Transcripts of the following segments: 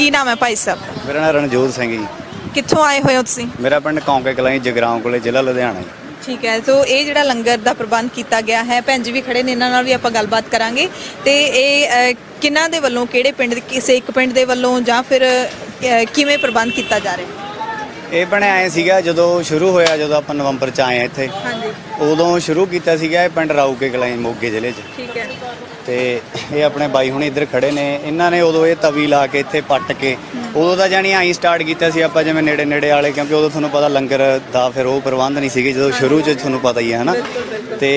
ਕੀ ਨਾਮ ਹੈ ਭਾਈ ਸਾਹਿਬ? ਮੇਰਾ ਨਾਮ ਰਣਜੋਤ ਸਿੰਘ ਜੀ। ਕਿੱਥੋਂ ਆਏ ਹੋਏ ਹੋ ਤੁਸੀਂ? ਮੇਰਾ ਪਿੰਡ ਕੌਂਕੇ ਕਲਾਂ ਜਗਰਾਉਂ ਕੋਲੇ ਜ਼ਿਲ੍ਹਾ ਲੁਧਿਆਣਾ ਜੀ। ਠੀਕ ਹੈ ਸੋ ਇਹ ਜਿਹੜਾ ਲੰਗਰ ਦਾ ਪ੍ਰਬੰਧ ਕੀਤਾ ਗਿਆ ਹੈ ਭੈਣ ਜੀ ਵੀ ਖੜੇ ਨੇ ਇਹਨਾਂ ਨਾਲ ਵੀ ਆਪਾਂ ਗੱਲਬਾਤ ਕਰਾਂਗੇ। ਤੇ ਇਹ ਅ, ਕਿਹਨਾਂ ਦੇ ਵੱਲੋਂ ਕਿਹੜੇ ਪਿੰਡ ਦੇ- ਕਿਸੇ ਇੱਕ ਪਿੰਡ ਦੇ ਵੱਲੋਂ ਜਾਂ ਫਿਰ ਕਿਵੇਂ ਪ੍ਰਬੰਧ ਕੀਤਾ ਜਾ ਰਿਹਾ? ਇਹ ਬਣਿਆ ਐ ਸੀਗਾ ਜਦੋਂ ਸ਼ੁਰੂ ਹੋਇਆ ਜਦੋਂ ਆਪਾਂ ਨਵੰਬਰ ਚ ਆਏ ਆ ਇੱਥੇ। ਹਾਂਜੀ। ਉਦੋਂ ਸ਼ੁਰੂ ਕੀਤਾ ਸੀਗਾ ਇਹ ਪਿੰਡ ਰਾਊਕੇ ਕਲਾਂ ਮੋਗੇ ਜ਼ਿਲ੍ਹੇ 'ਚ। ਠੀਕ ਹੈ। ਤੇ ਇਹ ਆਪਣੇ ਬਾਈ ਹੁਣੇ ਇੱਧਰ ਖੜੇ ਨੇ। ਇਹਨਾਂ ਨੇ ਉਦੋਂ ਇਹ ਤਵੀ ਲਾ ਕੇ ਇੱਥੇ ਪੱਟ ਕੇ ਉਦੋਂ ਤਾਂ ਜਾਨੀ ਆਈ ਸਟਾਰਟ ਕੀਤਾ ਸੀ ਆਪਾਂ ਜਿਵੇਂ ਨੇੜੇ ਨੇੜੇ ਵਾਲੇ ਕਿਉਂਕਿ ਉਦੋਂ ਤੁਹਾਨੂੰ ਪਤਾ ਲੰਗਰ ਦਾ ਫਿਰ ਉਹ ਪ੍ਰਬੰਧ ਨਹੀਂ ਸੀਗੇ ਜਦੋਂ ਸ਼ੁਰੂ 'ਚ ਤੁਹਾਨੂੰ ਪਤਾ ਹੀ ਹੈ ਹਨਾ? ਤੇ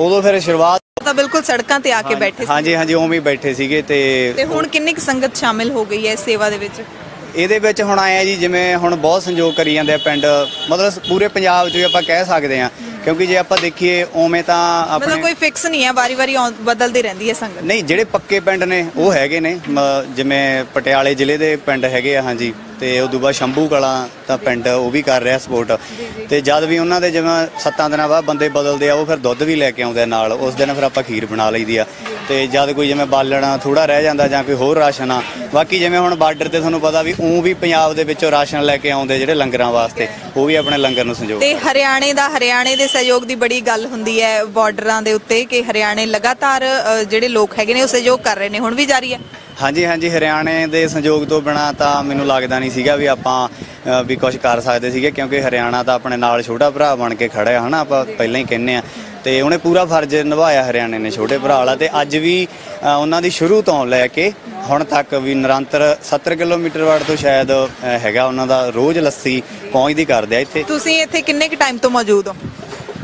ਉਦੋਂ ਫਿਰ ਸ਼ੁਰੂਆਤ ਤਾਂ ਬਿਲਕੁਲ ਸੜਕਾਂ ਤੇ ਆ ਕੇ ਬੈਠੇ ਸੀ। ਹਾਂਜੀ ਹਾਂਜੀ ਉਵੇਂ ਹੀ ਬੈਠੇ ਸੀਗੇ ਤੇ ਤੇ ਹੁਣ ਕਿੰਨੀ ਕੁ ਸੰਗਤ ਸ਼ਾਮਿਲ ਹੋ ਗਈ ਹੈ ਇਸ ਸੇਵਾ ਦੇ ਵਿੱਚ? ਇਹਦੇ ਵਿੱਚ ਹੁਣ ਆਏ ਆ ਜੀ ਜਿਵੇਂ ਹੁਣ ਬਹੁਤ ਸੰਯੋਗ ਕਰੀ ਜਾਂਦੇ ਆ ਪਿੰਡ। ਮਤਲਬ ਪੂਰੇ ਪੰਜਾਬ 'ਚ ਵੀ ਆਪਾਂ ਕਹਿ ਸਕਦੇ ਆ। ਕਿਉਂਕਿ ਜੇ ਆਪਾਂ ਦੇਖੀਏ ਉਵੇਂ ਤਾਂ ਮਤਲਬ ਆਪਣੇ ਕੋਈ ਫਿਕਸ ਨਹੀਂ ਹੈ ਵਾਰੀ-ਵਾਰੀ ਆਉਂ- ਬਦਲਦੀ ਰਹਿੰਦੀ ਹੈ ਸੰਗਤ। ਨਹੀਂ ਜਿਹੜੇ ਪੱਕੇ ਪਿੰਡ ਨੇ ਉਹ ਹੈਗੇ ਨੇ। ਮ- ਜਿਵੇਂ ਪਟਿਆਲੇ ਜ਼ਿਲ੍ਹੇ ਦੇ ਪਿੰਡ ਹੈਗੇ ਆ ਹਾਂਜੀ। ਤੇ ਉਦੋਂ ਬਾਅਦ ਸ਼ੰਭੂ ਕਲਾਂ ਦਾ ਪਿੰਡ ਉਹ ਵੀ ਕਰ ਰਿਹਾ ਸਪੋਰਟ। ਤੇ ਜਦ ਵੀ ਉਹਨਾਂ ਦੇ ਜਿਵੇਂ ਸੱਤਾਂ ਦਿਨਾਂ ਬਾਅਦ ਬੰਦੇ ਬਦਲਦੇ ਆ ਉਹ ਫਿਰ ਦੁੱਧ ਵੀ ਲੈ ਕੇ ਆਉਂਦੇ ਆ ਨਾਲ। ਉਸ ਦਿਨ ਫਿਰ ਆਪਾਂ ਖੀਰ ਬਣਾ ਲਈਦੀ ਆ। ਤੇ ਜਦ ਕੋਈ ਜਿਵੇਂ ਬਾਲਣਾ ਥੋੜਾ ਰਹਿ ਜਾਂਦਾ ਜਾਂ ਕੋਈ ਹੋਰ ਰਾਸ਼ਨ ਆ ਬਾਕੀ ਜਿਵੇਂ ਹੁਣ ਬਾਰਡਰ ਤੇ ਤੁਹਾਨੂੰ ਪਤਾ ਵੀ ਉਹ ਵੀ ਪੰਜਾਬ ਦੇ ਵਿੱਚੋਂ ਰਾਸ਼ਨ ਲੈ ਕੇ ਆਉਂਦੇ ਜਿਹੜੇ ਲੰਗਰਾਂ ਵਾਸਤੇ ਉਹ ਵੀ ਆਪਣੇ ਲੰਗਰ ਨੂੰ ਸੰਜੋਗ ਤੇ ਹਰਿਆਣੇ ਦਾ ਹਰਿਆਣੇ ਦੇ ਸਹਿਯੋਗ ਦੀ ਬੜੀ ਗੱਲ ਹੁੰਦੀ ਹੈ ਬਾਰਡਰਾਂ ਦੇ ਉੱਤੇ ਕਿ ਹਰਿਆਣੇ ਲਗਾਤਾਰ ਜਿਹੜੇ ਲੋਕ ਹੈਗੇ ਨੇ ਉਹ ਸਹਿਯੋਗ ਕਰ ਰਹੇ ਨੇ ਹੁਣ ਵੀ ਜਾਰੀ ਹੈ। ਹਾਂਜੀ ਹਾਂਜੀ ਹਰਿਆਣੇ ਦੇ ਸੰਯੋਗ ਤੋਂ ਬਿਨਾ ਤਾਂ ਮੈਨੂੰ ਲੱਗਦਾ ਨਹੀਂ ਸੀਗਾ ਵੀ ਆਪਾਂ ਵੀ ਕੁਝ ਕਰ ਸਕਦੇ ਸੀਗੇ ਕਿਉਂਕਿ ਹਰਿਆਣਾ ਤਾਂ ਆਪਣੇ ਨਾਲ ਛੋਟਾ ਭਰਾ ਬਣ ਕੇ ਖੜਾ ਹੈ ਹਨਾ ਆਪਾਂ ਪਹਿਲਾਂ ਹੀ ਕਹਿੰਨੇ ਆ ਤੇ ਉਹਨੇ ਪੂਰਾ ਫਰਜ਼ ਨਿਭਾਇਆ ਹਰਿਆਣੇ ਨੇ ਛੋਟੇ ਭਰਾ ਵਾਲਾ ਤੇ ਅੱਜ ਵੀ ਉਹਨਾਂ ਦੀ ਸ਼ੁਰੂ ਤੋਂ ਲੈ ਕੇ ਹੁਣ ਤੱਕ ਵੀ ਨਿਰੰਤਰ 70 ਕਿਲੋਮੀਟਰ ਵਾਟ ਤੋਂ ਸ਼ਾਇਦ ਹੈਗਾ ਉਹਨਾਂ ਦਾ ਰੋਜ਼ ਲੱਸੀ ਪਹੁੰਚਦੀ ਕਰਦੇ ਆ ਇੱਥੇ। ਤੁਸੀਂ ਇੱਥੇ ਕਿੰਨੇ ਕੁ ਟਾਈਮ ਤੋਂ ਮੌਜੂਦ ਹੋ?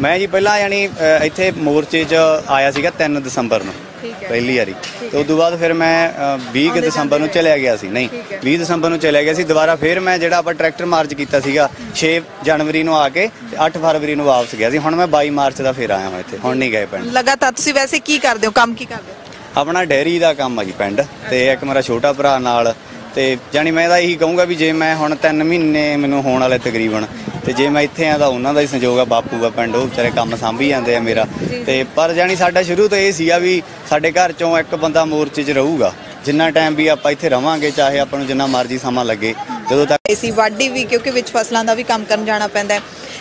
ਮੈਂ ਜੀ ਪਹਿਲਾਂ ਯਾਨੀ ਇੱਥੇ ਮੋਰਚੇ 'ਚ ਆਇਆ ਸੀਗਾ 3 ਦਸੰਬਰ ਨੂੰ। ਪਹਿਲੀ ਵਾਰੀ। ਤੇ ਉਸ ਤੋਂ ਬਾਅਦ ਫਿਰ ਮੈਂ ਅ, 20 ਕੁ ਦਸੰਬਰ ਨੂੰ ਚਲਿਆ ਗਿਆ ਸੀ। ਨਹੀਂ 20 ਦਸੰਬਰ ਨੂੰ ਚਲਿਆ ਗਿਆ ਸੀ। ਦੁਬਾਰਾ ਫਿਰ ਮੈਂ ਜਿਹੜਾ ਆਪਾਂ ਟਰੈਕਟਰ ਮਾਰਚ ਕੀਤਾ ਸੀਗਾ 6 ਜਨਵਰੀ ਨੂੰ ਆ ਕੇ ਤੇ 8 ਫਰਵਰੀ ਨੂੰ ਵਾਪਸ ਗਿਆ ਸੀ। ਹੁਣ ਮੈਂ 22 ਮਾਰਚ ਦਾ ਫਿਰ ਆਇਆ ਹਾਂ ਇੱਥੇ। ਹੁਣ ਨਹੀਂ ਗਏ ਪਿੰਡ। ਲਗਾਤਾਰ ਤੁਸੀਂ ਵੈਸੇ ਕੀ ਕਰਦੇ ਹੋ? ਕੰਮ ਕੀ ਕਰਦੇ ਹੋ? ਆਪਣਾ ਡੈਰੀ ਦਾ ਕੰਮ ਆ ਜੀ ਪਿੰਡ ਤੇ ਇੱਕ ਮੇਰਾ ਛੋਟਾ ਭਰਾ ਨਾਲ ਤੇ ਜਾਨੀ ਮੈਂ ਤਾਂ ਇਹੀ ਕਹੂੰਗਾ ਵੀ ਜੇ ਮੈਂ ਹੁਣ 3 ਮਹੀਨੇ ਮੈਨੂੰ ਹੋਣ ਵਾਲੇ ਤਕਰੀਬਨ ਤੇ ਜੇ ਮੈਂ ਇੱਥੇ ਆ ਤਾਂ ਉਹਨਾਂ ਦਾ ਹੀ ਸੰਯੋਗ ਆ ਬਾਪੂ ਆ ਪਿੰਡ ਉਹ ਵਿਚਾਰੇ ਕੰਮ ਸਾਂਭੀ ਜਾਂਦੇ ਆ ਮੇਰਾ। ਤੇ ਪਰ ਜਾਨੀ ਸਾਡਾ ਸ਼ੁਰੂ ਤੋਂ ਇਹ ਸੀਗਾ ਵੀ ਸਾਡੇ ਘਰ ਚੋਂ ਇੱਕ ਬੰਦਾ ਮੋਰਚੇ 'ਚ ਰਹੂਗਾ। ਜਿੰਨਾ ਟਾਈਮ ਵੀ ਆਪਾਂ ਇੱਥੇ ਰਵਾਂਗੇ ਚਾਹੇ ਆਪਾਂ ਨੂੰ ਜਿੰਨਾ ਮਰਜ਼ੀ ਸਮਾਂ ਲੱਗੇ ਜਦੋਂ ਤੱਕ ਇਸੀ ਵਾਢੀ ਵੀ ਕਿਉਂਕਿ ਵਿੱਚ ਫਸਲਾਂ ਦਾ ਵੀ ਕੰਮ ਕਰਨ ਜਾਣਾ ਪੈਂਦਾ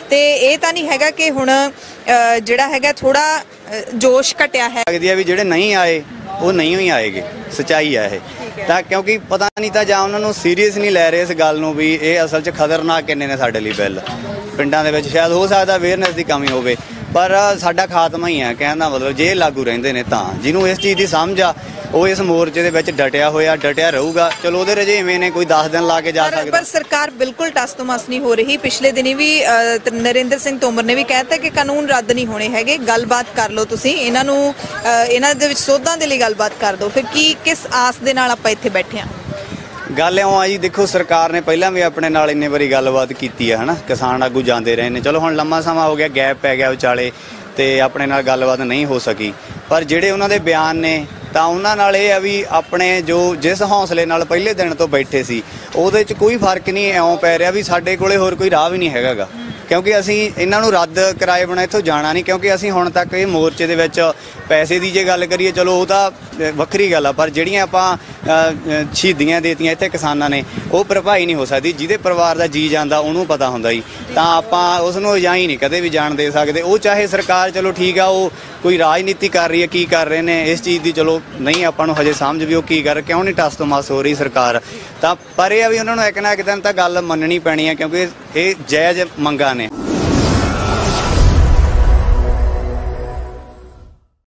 ਤੇ ਇਹ ਤਾਂ ਨਹੀਂ ਹੈਗਾ ਕਿ ਹੁਣ ਜਿਹੜਾ ਹੈਗਾ ਥੋੜਾ ਜੋਸ਼ ਘਟਿਆ ਹੈ। ਲੱਗਦੀ ਆ ਵੀ ਜਿਹੜੇ ਨਹੀਂ ਆਏ ਉਹ ਨਹੀਂ ਹੀ ਆਏਗੇ। ਸਚਾਈ ਹੈ ਇਹ। ਤਾਂ ਕਿਉਂਕਿ ਪਤਾ ਨਹੀਂ ਤਾਂ ਜਾਂ ਉਹਨਾਂ ਨੂੰ ਸੀਰੀਅਸ ਨਹੀਂ ਲੈ ਰਹੇ ਇਸ ਗੱਲ ਨੂੰ ਵੀ ਇਹ ਅਸਲ 'ਚ ਖਤਰਨਾਕ ਕਿੰਨੇ ਨੇ ਸਾਡੇ ਲਈ ਬਿੱਲ। ਪਿੰਡਾਂ ਦੇ ਵਿੱਚ ਸ਼ਾਇਦ ਹੋ ਸਕਦਾ ਅਵੇਅਰਨੈਸ ਦੀ ਕਮੀ ਹੋਵੇ। ਪਰ ਸਾਡਾ ਖਾਤਮਾ ਹੀ ਹੈ ਕਹਿਣ ਦਾ ਮਤਲਬ ਜੇ ਲਾਗੂ ਰਹਿੰਦੇ ਨੇ ਤਾਂ। ਜਿਹਨੂੰ ਇਸ ਚੀਜ਼ ਦੀ ਸਮਝ ਆ ਉਹ ਇਸ ਮੋਰਚੇ ਦੇ ਵਿੱਚ ਡਟਿਆ ਹੋਇਆ ਡਟਿਆ ਰਹੂਗਾ। ਚਲੋ ਉਹਦੇ ਰਜੇਵੇਂ ਨੇ ਕੋਈ 10 ਦਿਨ ਲਾ ਕੇ ਜਾ ਸਕਦਾ। ਪਰ ਸਰਕਾਰ ਬਿਲਕੁਲ ਟਸ ਤੋਂ ਮਸ ਨਹੀਂ ਹੋ ਰਹੀ। ਪਿਛਲੇ ਦਿਨੀ ਵੀ ਨਰਿੰਦਰ ਸਿੰਘ ਤੋਮਰ ਨੇ ਵੀ ਕਹਿਤਾ ਕਿ ਕਾਨੂੰਨ ਰੱਦ ਨਹੀਂ ਹੋਣੇ ਹੈਗੇ। ਗੱਲਬਾਤ ਕਰ ਲਓ ਤੁਸੀਂ। ਇਹਨਾਂ ਨੂੰ ਇਹਨਾਂ ਦੇ ਵਿੱਚ ਸੋਧਾਂ ਦੇ ਲਈ ਗੱਲਬਾਤ ਕਰ ਦਿਓ। ਫਿਰ ਕੀ ਕਿਸ ਆਸ ਦੇ ਨਾਲ ਆਪਾਂ ਇੱਥੇ ਬੈਠੇ ਹਾਂ? ਗੱਲ ਇਉਂ ਆ ਜੀ, ਦੇਖੋ ਸਰਕਾਰ ਨੇ ਪਹਿਲਾਂ ਵੀ ਆਪਣੇ ਨਾਲ ਇੰਨੇ ਵਾਰੀ ਗੱਲਬਾਤ ਕੀਤੀ ਹੈ, ਹਨਾ? ਕਿਸਾਨ ਆਗੂ ਜਾਂਦੇ ਰਹੇ ਨੇ। ਚਲੋ ਹੁਣ ਲੰਮਾ ਸਮਾਂ ਹੋ ਗਿਆ, ਗੈਪ ਪੈ ਗਿਆ ਵਿਚਾਲੇ ਤੇ ਆਪਣੇ ਨਾਲ ਗੱਲਬਾਤ ਨਹੀਂ ਹੋ ਸਕੀ। ਪਰ ਜਿਹੜੇ ਉਹਨਾਂ ਦੇ ਬਿਆਨ ਨੇ, ਤਾਂ ਉਹਨਾਂ ਨਾਲ ਇਹ ਆ ਵੀ ਆਪਣੇ ਜੋ ਜਿਸ ਹੌਸਲੇ ਨਾਲ ਪਹਿਲੇ ਦਿਨ ਤੋਂ ਬੈਠੇ ਸੀ, ਉਹਦੇ 'ਚ ਕੋਈ ਫ਼ਰਕ ਨਹੀਂ ਐਉਂ ਪੈ ਰਿਹਾ ਵੀ ਸਾਡੇ ਕੋਲੇ ਹੋਰ ਕੋਈ ਰਾਹ ਵੀ ਨਹੀਂ ਹੈਗਾਗਾ। ਕਿਉਂਕਿ ਅਸੀਂ ਇਹਨਾਂ ਨੂੰ ਰੱਦ ਕਰਾਏ ਬਣਾ ਇੱਥੋਂ ਜਾਣਾ ਨਹੀਂ, ਕਿਉਂਕਿ ਅਸੀਂ ਹੁਣ ਤੱਕ ਇਹ ਮੋਰਚੇ ਦੇ ਵਿੱਚ ਪੈਸੇ ਦੀ ਜੇ ਗੱਲ ਕਰੀਏ, ਚਲੋ ਉਹ ਤਾਂ ਵੱਖਰੀ ਗੱਲ ਆ, ਪਰ ਜਿਹੜੀਆਂ ਆਪਾਂ ਸ਼ਹੀਦੀਆਂ ਦੇਤੀਆਂ ਇੱਥੇ ਕਿਸਾਨਾਂ ਨੇ, ਉਹ ਭਰਪਾਈ ਨਹੀਂ ਹੋ ਸਕਦੀ, ਜਿਹਦੇ ਪਰਿਵਾਰ ਦਾ ਜੀ ਜਾਂਦਾ ਉਹਨੂੰ ਪਤਾ ਹੁੰਦਾ ਜੀ। ਤਾਂ ਆਪਾਂ ਉਸ ਨੂੰ ਅਜਾਈ ਨਹੀਂ ਕਦੇ ਵੀ ਜਾਣ ਦੇ ਸਕਦੇ। ਉਹ ਚਾਹੇ ਸਰਕਾਰ, ਚਲੋ ਠੀਕ ਆ, ਉਹ ਕੋਈ ਰਾਜਨੀਤੀ ਕਰ ਰਹੀ ਹੈ, ਕੀ ਕਰ ਰਹੇ ਨੇ, ਇਸ ਚੀਜ਼ ਦੀ ਚਲੋ ਨਹੀਂ ਆਪਾਂ ਨੂੰ ਹਜੇ ਸਮਝ ਵੀ ਉਹ ਕੀ ਕਰ, ਕਿਉਂ ਨਹੀਂ ਟਸ ਤੋਂ ਮਸ ਹੋ ਰਹੀ ਸਰਕਾਰ। ਤਾਂ ਪਰ ਇਹ ਆ ਵੀ ਉਹਨਾਂ ਨੂੰ ਇੱਕ ਨਾ ਇੱਕ ਦਿਨ ਤਾਂ ਗੱਲ ਮੰਨਣੀ ਪੈਣੀ ਹੈ ਕਿਉਂਕਿ ਇਹ ਜਾਇਜ਼ ਮੰਗਾਂ ਨੇ।